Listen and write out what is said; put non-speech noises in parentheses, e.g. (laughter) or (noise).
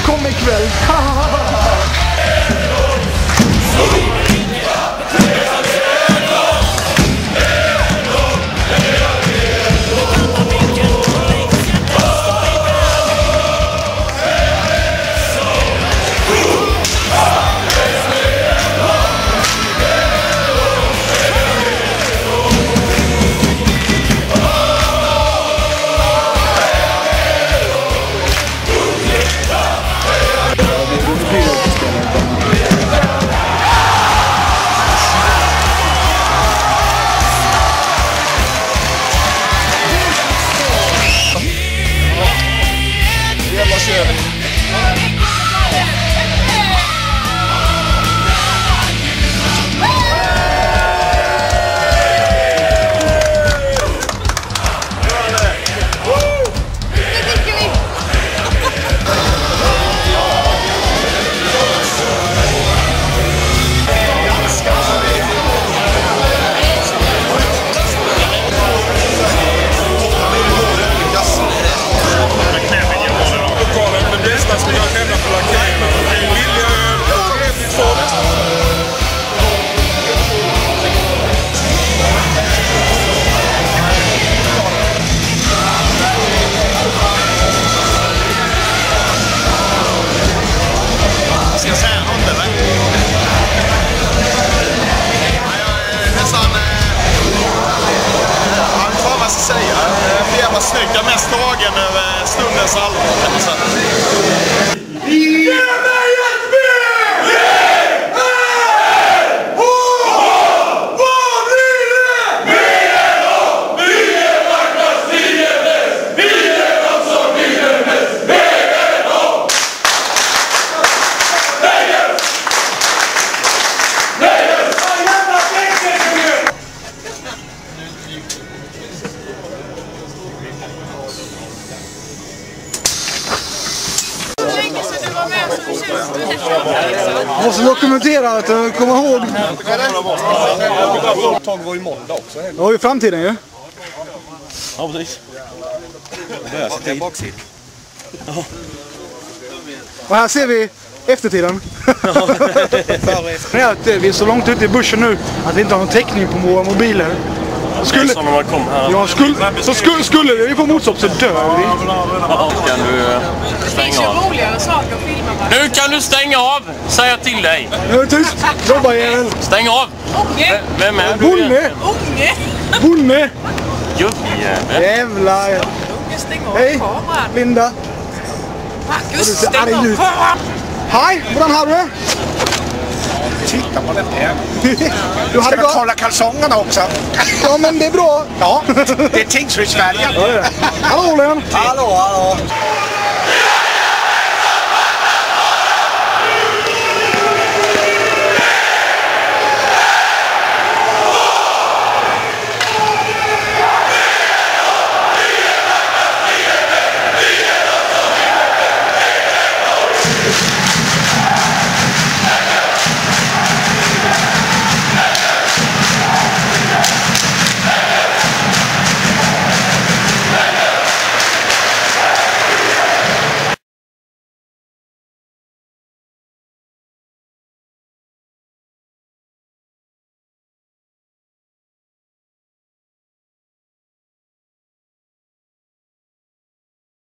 kommer ikväll. (laughs) snyggt. Jag är mest tagen över eh, stundens allvar kan man säga. Jag måste dokumentera att jag kommer ihåg. Tag var ju måndag också. Det var ju framtiden ju. Ja, precis. Det är baksidan. Och här ser vi eftertiden. (laughs) Det är att eh, vi är så långt ute i bushen nu att vi inte har någon täckning på våra mobiler. Skulle, Som när man kom här. ja, skulle, så skulle, skulle vi få motstånd så dör vi. Kan du eh, Det stänga finns ju av? Nu kan du stänga av! Säger jag till dig. Nu är tyst! Jobba jävel! Stäng av! Unge! Vem är du? Bonne! Unge! Bonne! Gubbjävel. Jävlar! Unge, stäng av Hej! Linda! Marcus, stäng av kameran! Hej! Hvordan har du det? Titta på den här. (laughs) Du hade Ska gått... kolla kalsongerna också? Ja men det är bra. Ja, det är Tingsryd-Sverige. Hallå Len! Hallå, hallå.